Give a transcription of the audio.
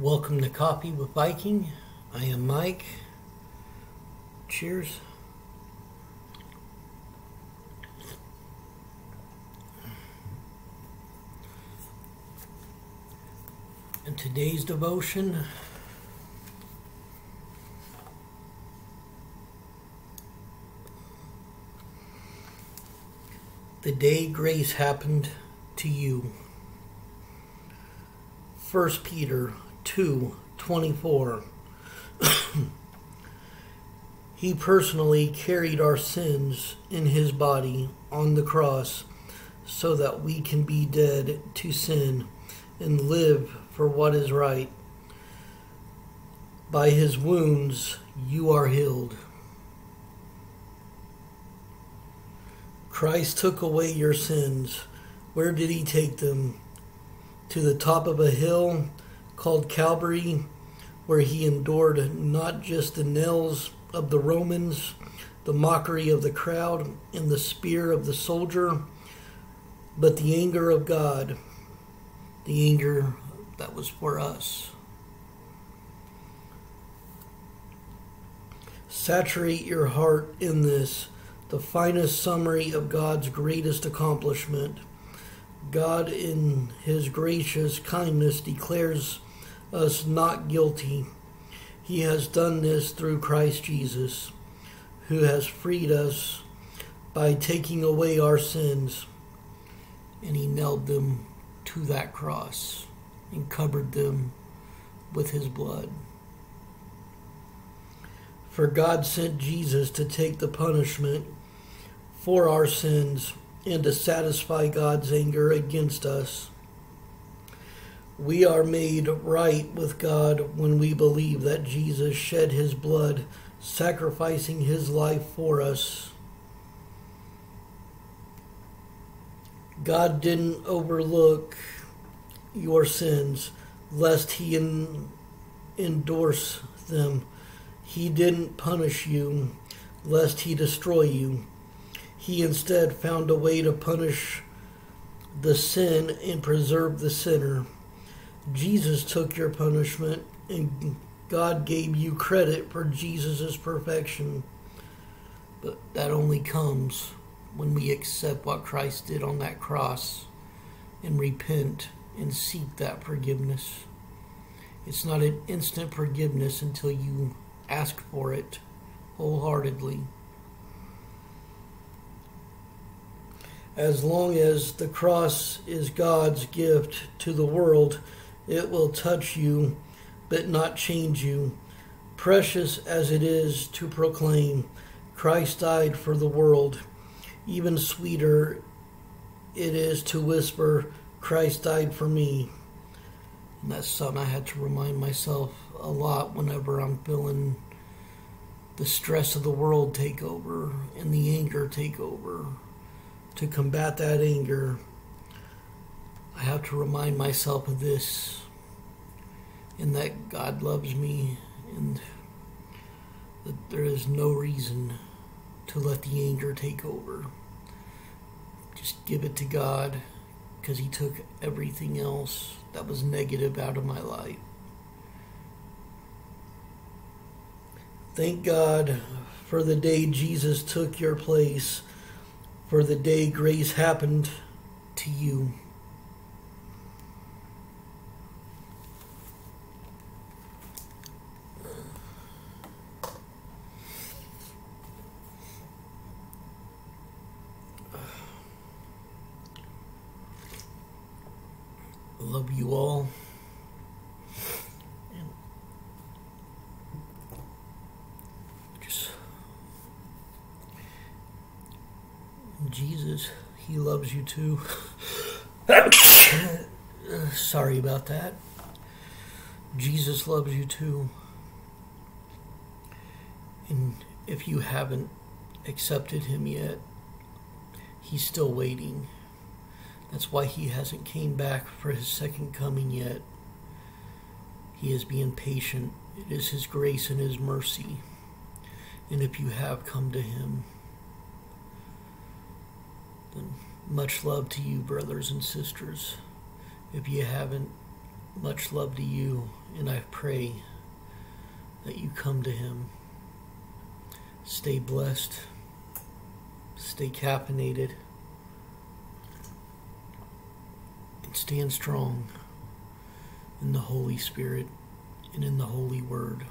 Welcome to Coffee with Viking. I am Mike. Cheers. And today's devotion the day grace happened to you. 1 Peter 2 24. he personally carried our sins in his body on the cross so that we can be dead to sin and live for what is right. By his wounds you are healed. Christ took away your sins. Where did he take them? To the top of a hill called Calvary, where he endured not just the nails of the Romans, the mockery of the crowd, and the spear of the soldier, but the anger of God, the anger that was for us. Saturate your heart in this, the finest summary of God's greatest accomplishment. God, in His gracious kindness, declares us not guilty. He has done this through Christ Jesus, who has freed us by taking away our sins. And he nailed them to that cross and covered them with his blood. For God sent Jesus to take the punishment for our sins and to satisfy God's anger against us. We are made right with God when we believe that Jesus shed his blood, sacrificing his life for us. God didn't overlook your sins lest he en- endorse them. He didn't punish you lest he destroy you. He instead found a way to punish the sin and preserve the sinner. Jesus took your punishment, and God gave you credit for Jesus' perfection. But that only comes when we accept what Christ did on that cross and repent and seek that forgiveness. It's not an instant forgiveness until you ask for it wholeheartedly. As long as the cross is God's gift to the world, it will touch you, but not change you. Precious as it is to proclaim, Christ died for the world. Even sweeter it is to whisper, Christ died for me. And that's something I had to remind myself a lot whenever I'm feeling the stress of the world take over and the anger take over. To combat that anger, I have to remind myself of this and that God loves me and that there is no reason to let the anger take over. Just give it to God because He took everything else that was negative out of my life. Thank God for the day Jesus took your place, for the day grace happened to you. Love you all. And just Jesus, He loves you too. Sorry about that. Jesus loves you too. And if you haven't accepted Him yet, He's still waiting. That's why he hasn't came back for his second coming yet. He is being patient. It is his grace and his mercy. And if you have come to him, then much love to you, brothers and sisters. If you haven't, Much love to you, and I pray that you come to Him. Stay blessed, stay caffeinated, and stand strong in the Holy Spirit and in the Holy Word.